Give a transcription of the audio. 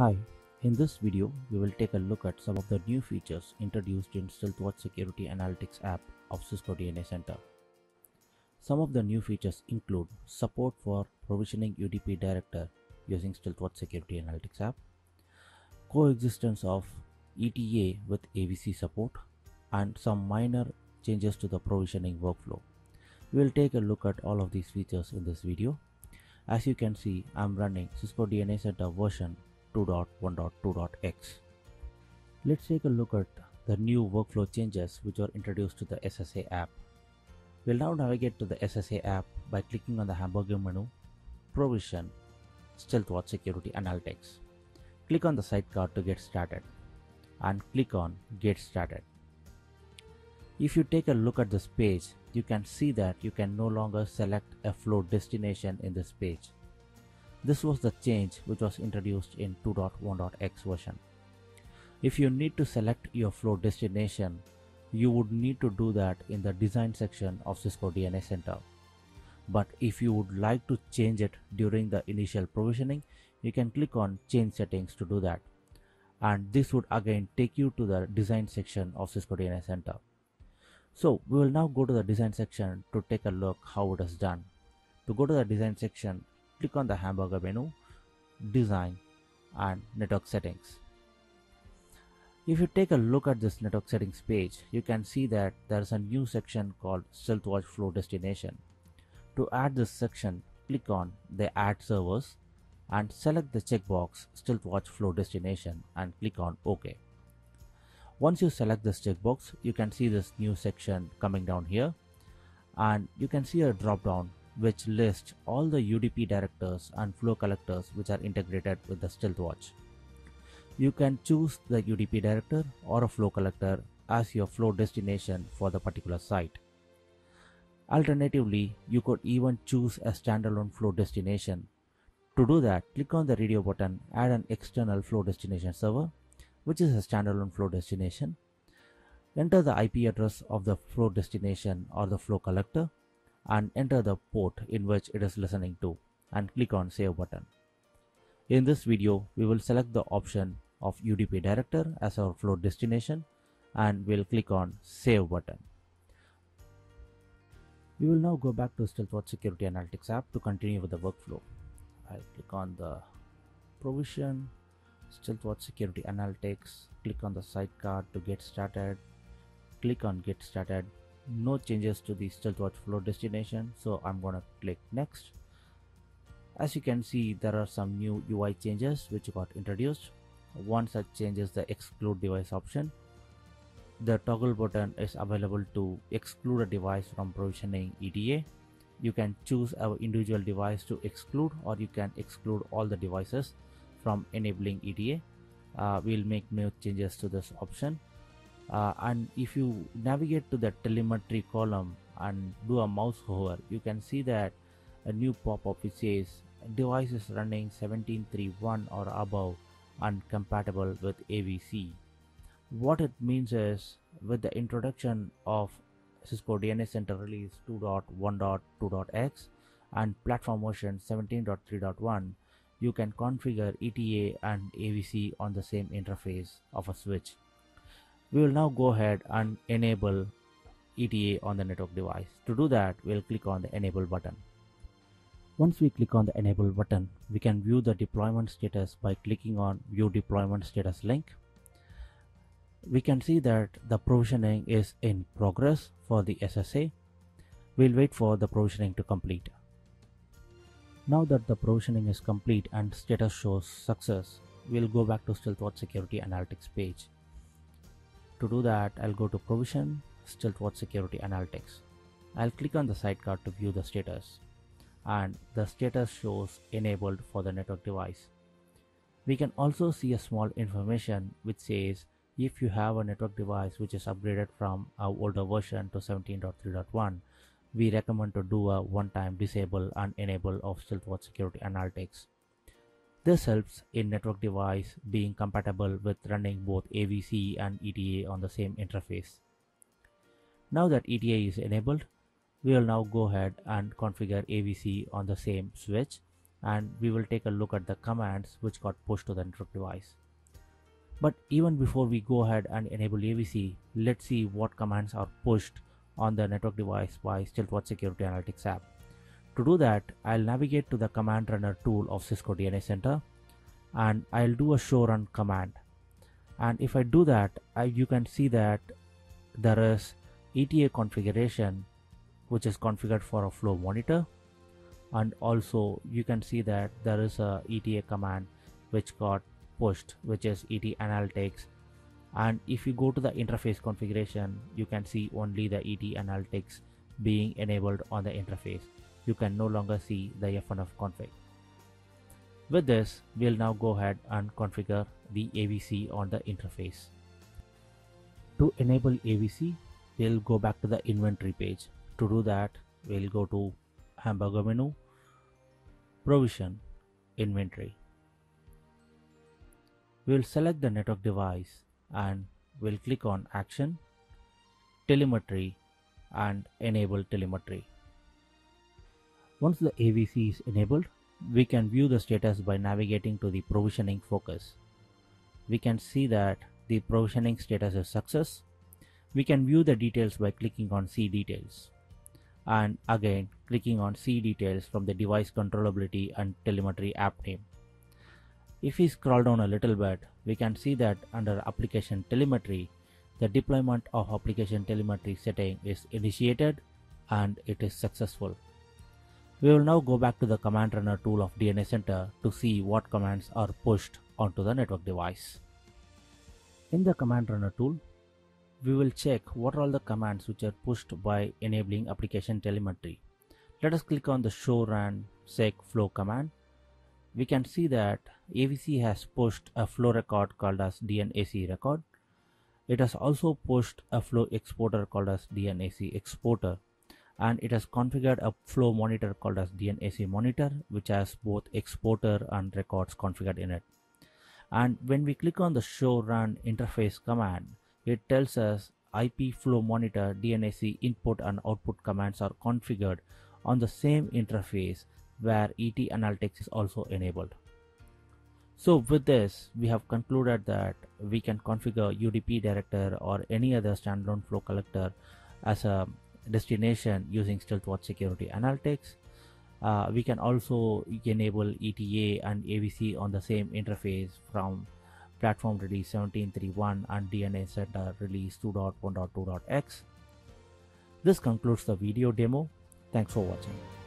Hi, in this video we will take a look at some of the new features introduced in StealthWatch Security Analytics app of Cisco DNA Center. Some of the new features include support for provisioning UDP director using StealthWatch Security Analytics app, coexistence of ETA with AVC support, and some minor changes to the provisioning workflow. We will take a look at all of these features in this video. As you can see, I'm running Cisco DNA Center version 2.1.2.x. Let's take a look at the new workflow changes which were introduced to the SSA app. We'll now navigate to the SSA app by clicking on the hamburger menu, Provision, StealthWatch Security Analytics. Click on the sidecar to get started and click on Get Started. If you take a look at this page, you can see that you can no longer select a flow destination in this page. This was the change which was introduced in 2.1.x version. If you need to select your flow destination, you would need to do that in the design section of Cisco DNA Center. But if you would like to change it during the initial provisioning, you can click on change settings to do that. And this would again take you to the design section of Cisco DNA Center. So we will now go to the design section to take a look how it is done. To go to the design section, click on the hamburger menu, design and network settings. If you take a look at this network settings page, you can see that there is a new section called StealthWatch Flow Destination. To add this section, click on the Add Servers and select the checkbox StealthWatch Flow Destination and click on OK. Once you select this checkbox, you can see this new section coming down here and you can see a drop down which lists all the UDP directors and flow collectors which are integrated with the StealthWatch. You can choose the UDP director or a flow collector as your flow destination for the particular site. Alternatively, you could even choose a standalone flow destination. To do that, click on the radio button, add an external flow destination server, which is a standalone flow destination. Enter the IP address of the flow destination or the flow collector and enter the port in which it is listening to and click on save button. In this video, we will select the option of UDP director as our flow destination and we'll click on save button. We will now go back to StealthWatch Security Analytics app to continue with the workflow. I'll click on the provision, StealthWatch Security Analytics, click on the sidecar to get started, click on get started no changes to the StealthWatch flow destination so I'm gonna click next as you can see there are some new UI changes which got introduced one such change is the exclude device option the toggle button is available to exclude a device from provisioning ETA. you can choose our individual device to exclude or you can exclude all the devices from enabling ETA. uh, we'll make new changes to this option uh, and if you navigate to the telemetry column and do a mouse hover you can see that a new pop-up which says device is running 17.3.1 or above and compatible with AVC. What it means is with the introduction of Cisco DNA Center release 2.1.2.x and platform version 17.3.1 you can configure ETA and AVC on the same interface of a switch. We will now go ahead and enable ETA on the network device. To do that, we'll click on the enable button. Once we click on the enable button, we can view the deployment status by clicking on view deployment status link. We can see that the provisioning is in progress for the SSA. We'll wait for the provisioning to complete. Now that the provisioning is complete and status shows success, we'll go back to StealthWatch Security Analytics page. To do that, I'll go to Provision, StealthWatch Security Analytics. I'll click on the sidecar to view the status and the status shows enabled for the network device. We can also see a small information which says if you have a network device which is upgraded from our older version to 17.3.1, we recommend to do a one-time disable and enable of StealthWatch Security Analytics. This helps in network device being compatible with running both AVC and ETA on the same interface. Now that ETA is enabled, we will now go ahead and configure AVC on the same switch and we will take a look at the commands which got pushed to the network device. But even before we go ahead and enable AVC, let's see what commands are pushed on the network device by StealthWatch Security Analytics app. To do that, I'll navigate to the command runner tool of Cisco DNA Center and I'll do a show run command. And if I do that, I, you can see that there is ETA configuration which is configured for a flow monitor. And also you can see that there is a ETA command which got pushed which is ET analytics. And if you go to the interface configuration you can see only the ET analytics being enabled on the interface you can no longer see the FNF config. With this we'll now go ahead and configure the AVC on the interface. To enable AVC we'll go back to the inventory page. To do that we'll go to hamburger menu provision inventory. We'll select the network device and we'll click on action telemetry and enable telemetry once the avc is enabled we can view the status by navigating to the provisioning focus. We can see that the provisioning status is success. We can view the details by clicking on see details. And again clicking on see details from the device controllability and telemetry app name. If we scroll down a little bit, we can see that under application telemetry, the deployment of application telemetry setting is initiated and it is successful. We will now go back to the command runner tool of DNA Center to see what commands are pushed onto the network device. In the command runner tool, we will check what are all the commands which are pushed by enabling application telemetry. Let us click on the show run sec flow command we can see that AVC has pushed a flow record called as DNAC record. It has also pushed a flow exporter called as DNAC exporter and it has configured a flow monitor called as DNAC monitor which has both exporter and records configured in it. And when we click on the show run interface command, it tells us IP flow monitor DNAC input and output commands are configured on the same interface where ET analytics is also enabled. So with this, we have concluded that we can configure UDP director or any other standalone flow collector as a destination using StealthWatch Security Analytics. Uh, we can also enable ETA and AVC on the same interface from platform release 17.3.1 and DNA Center release 2.1.2.x. This concludes the video demo. Thanks for watching.